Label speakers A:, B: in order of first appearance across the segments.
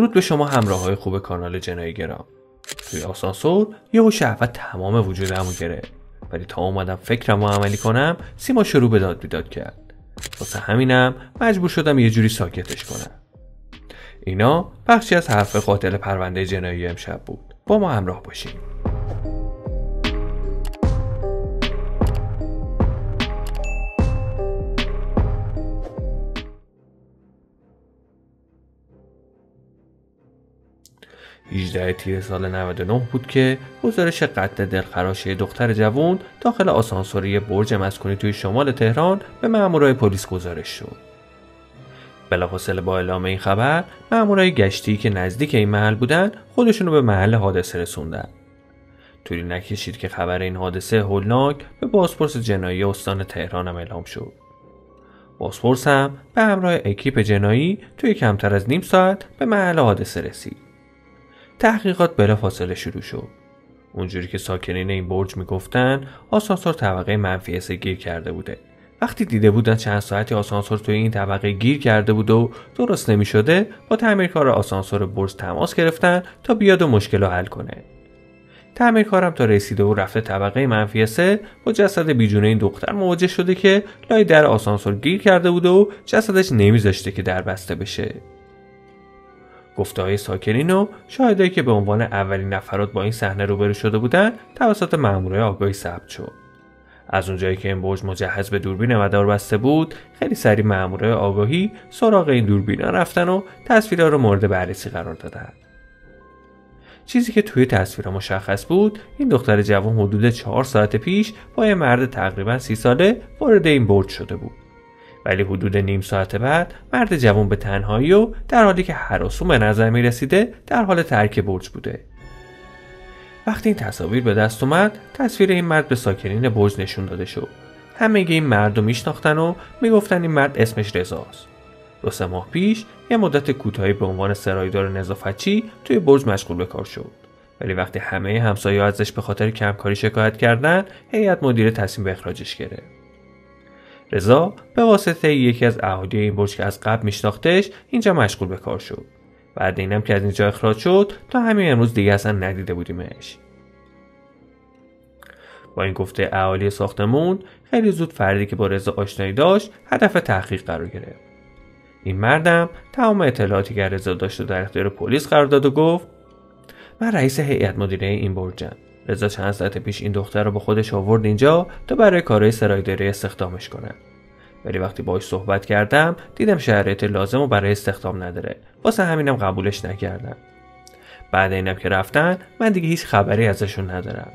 A: درود به شما همراه های خوب کانال جنایی گرام. توی آسانسور یهو شهوت تمام وجودمو گرفت ولی تا اومدم فکرم و عملی کنم سیما شروع به داد بیداد کرد. واسه همینم مجبور شدم یه جوری ساکتش کنم. اینا بخشی از حرف قاتل پرونده جنایی امشب بود. با ما همراه باشیم 18 تیر سال 99 بود که گزارش قتل دلخراشه دختر جوان داخل آسانسوری برج مسکونی توی شمال تهران به مامورای پلیس گزارش شد. بلافاصله با اعلام این خبر مامورای گشتی که نزدیک این محل بودن خودشونو به محل حادثه رسوندن. طولی نکشید که خبر این حادثه هولناک به بازپرس جنایی استان تهران هم اعلام شد. بازپرس هم به همراه اکیپ جنایی توی کمتر از نیم ساعت به محل حادثه رسید. تحقیقات بلا فاصله شروع شد. اونجوری که ساکنین این برج می‌گفتن آسانسور طبقه منفی سه گیر کرده بوده. وقتی دیده بودن چند ساعتی آسانسور توی این طبقه گیر کرده بود و درست نمی شده با تعمیرکار آسانسور برج تماس گرفتن تا بیاد و مشکل رو حل کنه. تعمیرکارم تا رسیده و رفته طبقه منفی سه با جسد بیجونه این دختر مواجه شده که لای در آسانسور گیر کرده بود و جسدش نمیذاشته که در بسته بشه. گفته های ساکنین و شاهدایی که به عنوان اولین نفرات با این صحنه روبرو شده بودند توسط مامورای آگاهی ثبت شد. از اونجایی که این برج مجهز به دوربین مدار بسته بود خیلی سریع مامورای آگاهی سراغ این دوربینا رفتن و تصویرها رو مورد بررسی قرار دادن چیزی که توی تصویر مشخص بود این دختر جوان حدود چهار ساعت پیش با یه مرد تقریبا سی ساله وارد این برج شده بود. ولی حدود نیم ساعت بعد مرد جوان به تنهایی و در حالی که حراسون به نظر می رسیده در حال ترک برج بوده. وقتی این تصاویر به دست اومد تصویر این مرد به ساکنین برج نشون داده شد. همه این مرد رو میشناختن و می‌گفتن این مرد اسمش رضاست. دو سه ماه پیش یه مدت کوتاهی به عنوان سرایدار نظافتچی توی برج مشغول به کار شد. ولی وقتی همه همسایه ازش به خاطر کمکاری شکایت کردن هیئت مدیره تصمیم به اخراجش گرفت. رضا به واسطه یکی از اهالی این برج که از قبل میشناختش اینجا مشغول به کار شد. بعد اینم که از اینجا اخراج شد تا همین امروز دیگه اصلا ندیده بودیمش. با این گفته اهالی ساختمون خیلی زود فردی که با رضا آشنایی داشت هدف تحقیق قرار گرفت. این مردم تمام اطلاعاتی که رضا داشت و در اختیار پلیس قرار داد و گفت من رئیس هیئت مدیره این برجم. رضا چند ساعت پیش این دختر رو با خودش آورد اینجا تا برای کارهای سرایداری استخدامش کنه. ولی وقتی باش صحبت کردم دیدم شرایط لازم و برای استخدام نداره. واسه همینم قبولش نکردم بعد اینم که رفتن من دیگه هیچ خبری ازشون ندارم.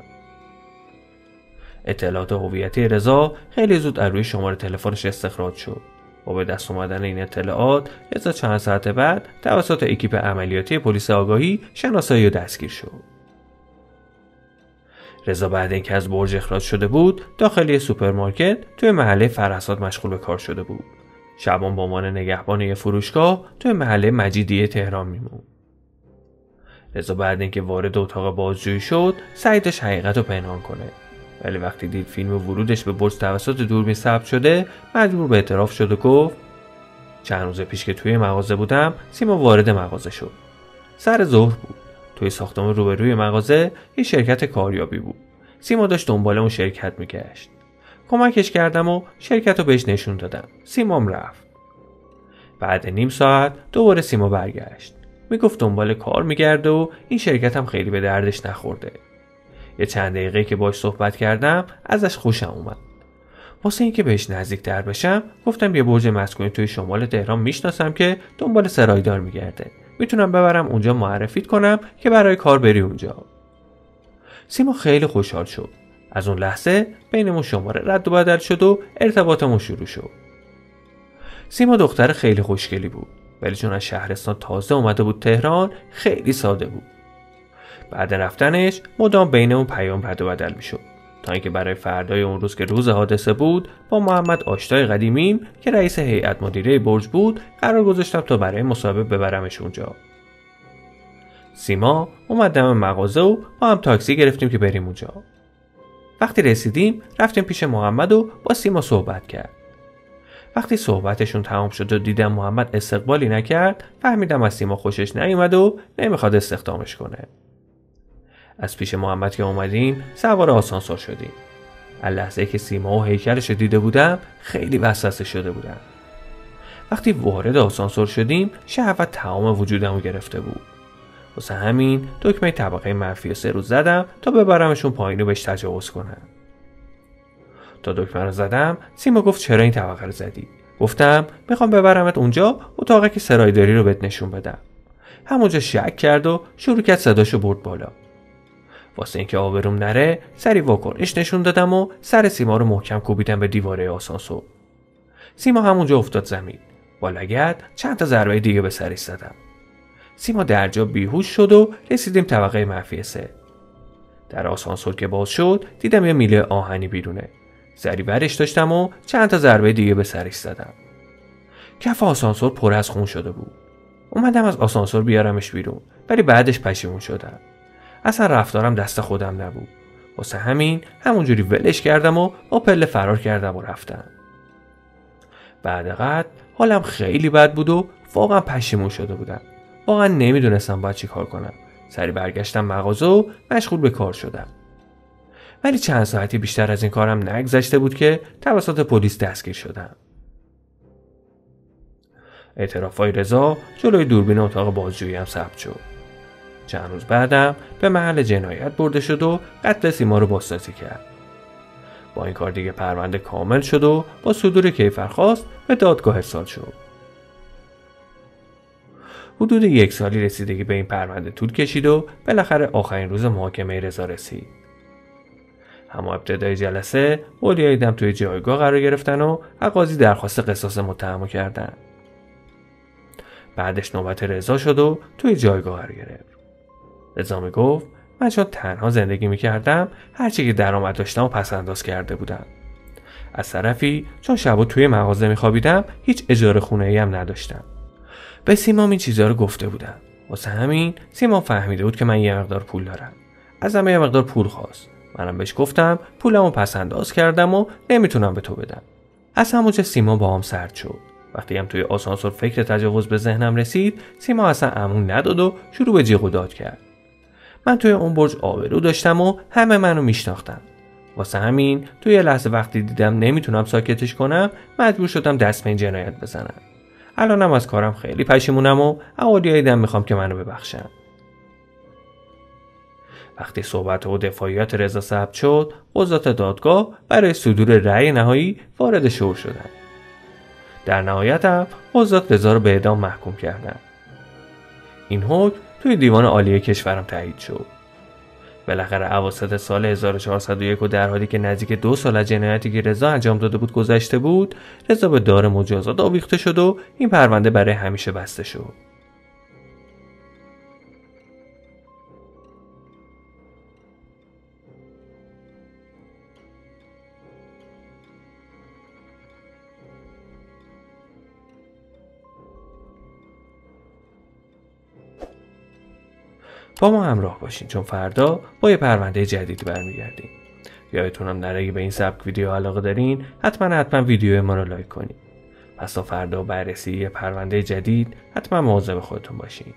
A: اطلاعات هویتی رضا خیلی زود از روی شماره تلفنش استخراج شد. و به دست اومدن این اطلاعات رضا چند ساعت بعد توسط اکیپ عملیاتی پلیس آگاهی شناسایی و دستگیر شد. رضا بعد اینکه از برج اخراج شده بود داخل سوپرمارکت توی محله فرحزاد مشغول به کار شده بود. شبام به عنوان نگهبان یه فروشگاه توی محله مجیدیه تهران میموند. رضا بعد اینکه وارد اتاق بازجویی شد سعی داشت حقیقت رو پنهان کنه. ولی وقتی دید فیلم ورودش به برج توسط دوربین ثبت شده مجبور به اعتراف شد و گفت چند روز پیش که توی مغازه بودم سیما وارد مغازه شد. سر ظهر بود. توی ساختمان روبروی مغازه یه شرکت کاریابی بود. سیما داشت دنبال اون شرکت میگشت. کمکش کردم و شرکت رو بهش نشون دادم. سیمام رفت. بعد نیم ساعت دوباره سیما برگشت. می‌گفت دنبال کار میگرده و این شرکت هم خیلی به دردش نخورده. یه چند دقیقه که باش صحبت کردم ازش خوشم اومد. واسه اینکه بهش نزدیک در بشم گفتم یه برج مسکونی توی شمال تهران می‌شناسم که دنبال سرایدار میگرده. می‌تونم ببرم اونجا معرفیت کنم که برای کار بری اونجا. سیما خیلی خوشحال شد. از اون لحظه بینمون شماره رد و بدل شد و ارتباطمون شروع شد. سیما دختر خیلی خوشگلی بود ولی چون از شهرستان تازه اومده بود تهران خیلی ساده بود. بعد رفتنش مدام بینمون پیام رد و بدل می‌شد. تا اینکه برای فردای اون روز که روز حادثه بود با محمد آشتای قدیمیم که رئیس هیئت مدیره برج بود قرار گذاشتم تا برای مصاحبه ببرمش اونجا. سیما اومد دم مغازه و با هم تاکسی گرفتیم که بریم اونجا. وقتی رسیدیم رفتیم پیش محمد و با سیما صحبت کرد. وقتی صحبتشون تمام شد و دیدم محمد استقبالی نکرد فهمیدم از سیما خوشش نیومد و نمی‌خواد استخدامش کنه. از پیش محمد که اومدیم سوار آسانسور شدیم. از لحظه که سیما و هیکلش دیده بودم خیلی وسوسه شده بودم. وقتی وارد آسانسور شدیم شهوت تمام وجودم رو گرفته بود. واسه همین دکمه طبقه منفی سه روز زدم تا ببرمشون پایین و بهش تجاوز کنم. تا دکمه رو زدم سیما گفت چرا این طبقه رو زدی؟ گفتم می‌خوام ببرمت اونجا اتاقی که سرایداری رو بهت نشون بدم. همونجا شک کرد و شروع کرد صداشو برد بالا. واسه اینکه آبروم نره سری واکنش نشون دادم و سر سیما رو محکم کوبیدم به دیواره آسانسور. سیما همونجا افتاد زمین. با لگت چند تا ضربه دیگه به سرش زدم. سیما درجا بیهوش شد و رسیدیم طبقه منفی سه. در آسانسور که باز شد دیدم یه میله آهنی بیرونه. سری برش داشتم و چند تا ضربه دیگه به سرش زدم. کف آسانسور پر از خون شده بود. اومدم از آسانسور بیارمش بیرون ولی بعدش پشیمون شدم. اصلا رفتارم دست خودم نبود. واسه همین همونجوری ولش کردم و با پله فرار کردم و رفتم. بعد قد حالم خیلی بد بود و واقعا پشیمون شده بودم. واقعا نمی‌دونستم باید چی کار کنم. سری برگشتم مغازه و مشغول به کار شدم. ولی چند ساعتی بیشتر از این کارم نگذشته بود که توسط پلیس دستگیر شدم. اعترافای رضا جلوی دوربین اتاق بازجویی هم ثبت شد. چند روز بعدم به محل جنایت برده شد و قتل سیما رو بازسازی کرد. با این کار دیگه پرونده کامل شد و با صدور کیفرخواست به دادگاه ارسال شد. حدود یک سالی رسیدگی به این پرونده طول کشید و بالاخره آخرین روز محاکمه رضا رسید. اما ابتدای جلسه اولیای دم توی جایگاه قرار گرفتن و قاضی درخواست قصاص متهم کردن. بعدش نوبت رضا شد و توی جایگاه قرار گرفت. رضا گفت من چون تنها زندگی می‌کردم هرچی که درآمد داشتم و پس انداز کرده بودم. از طرفی چون شبا توی مغازه میخوابیدم هیچ اجاره خونه هم نداشتم. به سیمام این چیزها رو گفته بودم. واسه همین سیمام فهمیده بود که من یه مقدار پول دارم. ازم یه مقدار پول خواست. منم بهش گفتم پولمو پس انداز کردم و نمی‌تونم به تو بدم. از همونجا سیما با هم سرد شد. وقتی هم توی آسانسور فکر تجاوز به ذهنم رسید سیما اصلا امون نداد و شروع به جیغ داد کرد. من توی اون برج آبرو داشتم و همه منو میشناختم واسه همین توی لحظه وقتی دیدم نمی‌تونم ساکتش کنم مجبور شدم دست به این جنایت بزنم. الانم از کارم خیلی پشیمونم و اولیاییدم می‌خوام که منو ببخشن. وقتی صحبت و دفاعیات رضا ثبت شد قضات دادگاه برای صدور رأی نهایی وارد شور شدند در نهایت هم قضات رضا رو به اعدام محکوم کردند این حکم توی دیوان عالی کشورم تایید شد. بالاخره اواسط سال 1401 و در حالی که نزدیک دو سال از جنایتی که رضا انجام داده بود گذشته بود رضا به دار مجازات آویخته شد و این پرونده برای همیشه بسته شد. با ما همراه باشین چون فردا با یه پرونده جدید برمیگردیم. یادتونم نره به این سبک ویدیو علاقه دارین حتما حتما ویدیو ما رو لایک کنید پس تا فردا بررسی یه پرونده جدید حتما مواظب خودتون باشین.